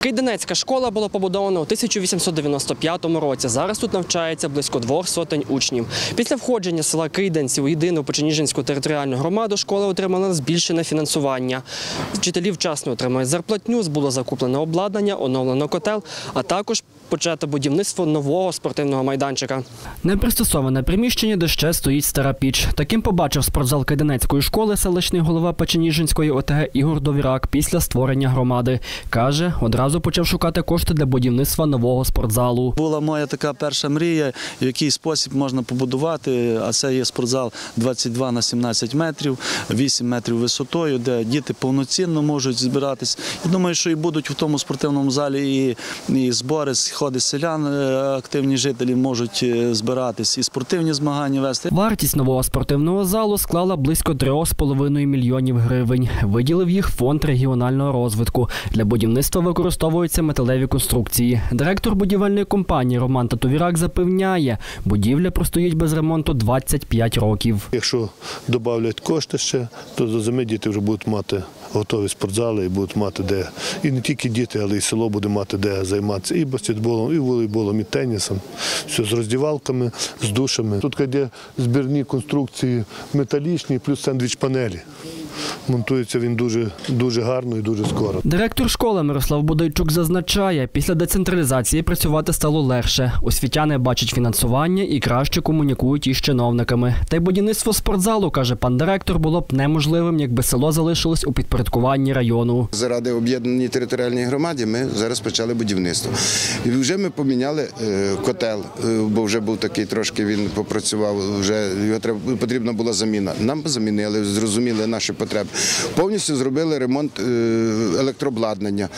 Кийденецька школа була побудована у 1895 році. Зараз тут навчається близько двох сотень учнів. Після входження села Кийденці у єдину Печеніжинську територіальну громаду школа отримала збільшене фінансування. Вчителі вчасно отримують зарплатню, було закуплене обладнання, оновлено котел, а також почато будівництво нового спортивного майданчика. Непристосоване приміщення, де ще стоїть стара піч. Таким побачив спортзал Кайданецької школи селищний голова Печеніжинської ОТГ Ігор Довірак після створення громади. Каже, одразу почав шукати кошти для будівництва нового спортзалу. Була моя така перша мрія, в який спосіб можна побудувати. А це є спортзал 22 на 17 метрів, 8 метрів висотою, де діти повноцінно можуть збиратись. І думаю, що і будуть в тому спортивному залі і, і збори, сходи селян, е, активні жителі можуть е, збиратись, і спортивні змагання вести. Вартість нового спортивного залу склала близько 3,5 мільйонів гривень. Виділив їх фонд регіонального розвитку. Для будівництва використовуються металеві конструкції. Директор будівельної компанії Роман Татовірак запевняє, будівля простоїть без ремонту 25 років. Якщо додавлять кошти ще, то до зими діти вже будуть мати готові спортзали і будуть мати де. І не тільки діти, але й село буде мати де займатися і баскетболом, і волейболом, і тенісом. Все з роздівалками, з душами. Тут йде збірні конструкції металічні, плюс сендвіч панелі. Монтується він дуже, дуже гарно і дуже скоро. Директор школи Мирослав Будайчук зазначає, після децентралізації працювати стало легше. Освітяни бачать фінансування і краще комунікують із чиновниками. Та й будівництво спортзалу, каже пан директор, було б неможливим, якби село залишилось у підпорядкуванні району. Заради об'єднаної територіальної громади ми зараз почали будівництво. І вже ми поміняли е, котел, е, бо вже був такий трошки він попрацював. Вже його треба потрібна була заміна. Нам замінили, зрозуміли наші потреби. Повністю зробили ремонт е, електрообладнання.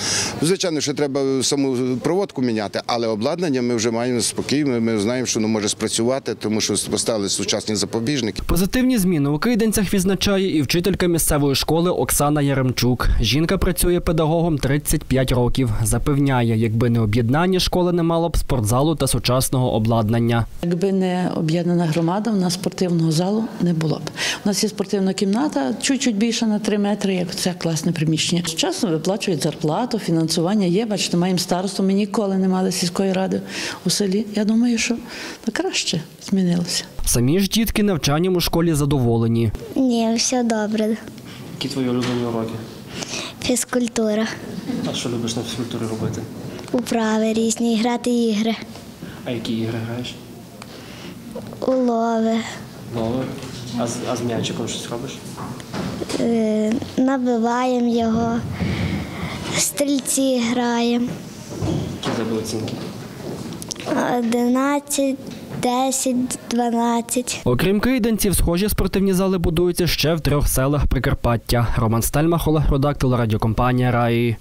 Звичайно, що треба саму проводку міняти, але обладнання ми вже маємо спокійно. Ми знаємо, що воно може спрацювати, тому що поставили сучасні запобіжники. Позитивні зміни у Кийденцях відзначає і вчителька місцевої школи Оксана Яремчук. Жінка працює педагогом 35 років. Запевняє, якби не об'єднання, школи не мало б спортзалу та сучасного обладнання. Якби не об'єднана громада, у нас спортивного залу не було б. У нас є спортивна кімната, чуть-чуть більше на 3 метри, як це класне приміщення. Часно виплачують зарплату, фінансування є. Бачите, маємо старосту. Ми ніколи не мали сільської ради у селі. Я думаю, що на краще змінилося. Самі ж дітки навчанням у школі задоволені. Ні, все добре. Які твої улюблені уроки? Фізкультура, А що любиш на фізкультурі робити? управи різні, грати ігри, А які ігри граєш? улови, Лови. А з, а з м'ячиком щось робиш? Е, набиваємо його, стрільці граємо. Які тебе оцінки? 11, 10, 12. Окрім кийданців, схожі спортивні зали будуються ще в трьох селах Прикарпаття. Роман Стельмах, Олег Родак, телерадіокомпанія Раї.